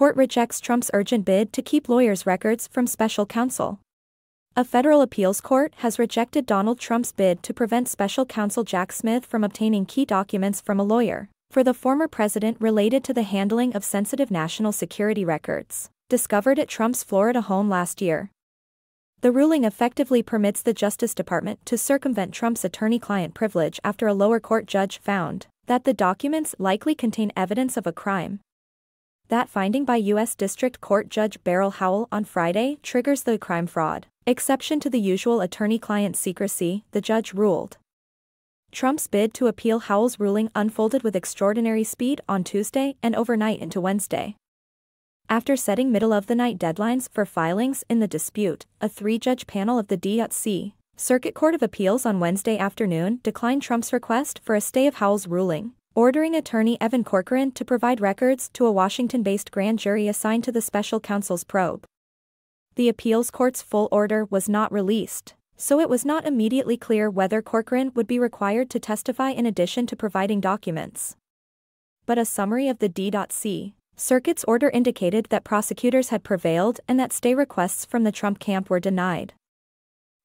Court rejects Trump's urgent bid to keep lawyers' records from special counsel. A federal appeals court has rejected Donald Trump's bid to prevent special counsel Jack Smith from obtaining key documents from a lawyer for the former president related to the handling of sensitive national security records discovered at Trump's Florida home last year. The ruling effectively permits the Justice Department to circumvent Trump's attorney-client privilege after a lower court judge found that the documents likely contain evidence of a crime. That finding by U.S. District Court Judge Beryl Howell on Friday triggers the crime fraud exception to the usual attorney-client secrecy, the judge ruled. Trump's bid to appeal Howell's ruling unfolded with extraordinary speed on Tuesday and overnight into Wednesday. After setting middle-of-the-night deadlines for filings in the dispute, a three-judge panel of the D.C. Circuit Court of Appeals on Wednesday afternoon declined Trump's request for a stay of Howell's ruling, ordering attorney Evan Corcoran to provide records to a Washington-based grand jury assigned to the special counsel's probe. The appeals court's full order was not released, so it was not immediately clear whether Corcoran would be required to testify in addition to providing documents. But a summary of the D.C. Circuit's order indicated that prosecutors had prevailed and that stay requests from the Trump camp were denied.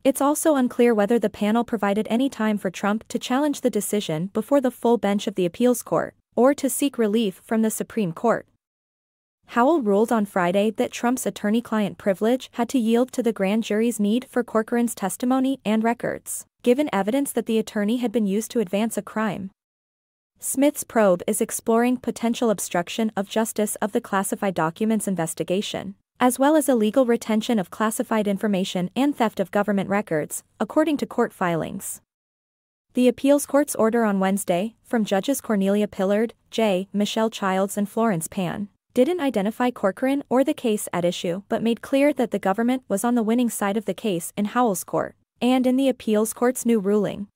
It's also unclear whether the panel provided any time for Trump to challenge the decision before the full bench of the appeals court, or to seek relief from the Supreme Court. Howell ruled on Friday that Trump's attorney-client privilege had to yield to the grand jury's need for Corcoran's testimony and records, given evidence that the attorney had been used to advance a crime. Smith's probe is exploring potential obstruction of justice of the classified documents investigation, as well as illegal retention of classified information and theft of government records, according to court filings. The appeals court's order on Wednesday, from Judges Cornelia Pillard, J. Michelle Childs and Florence Pan, didn't identify Corcoran or the case at issue but made clear that the government was on the winning side of the case in Howell's court, and in the appeals court's new ruling,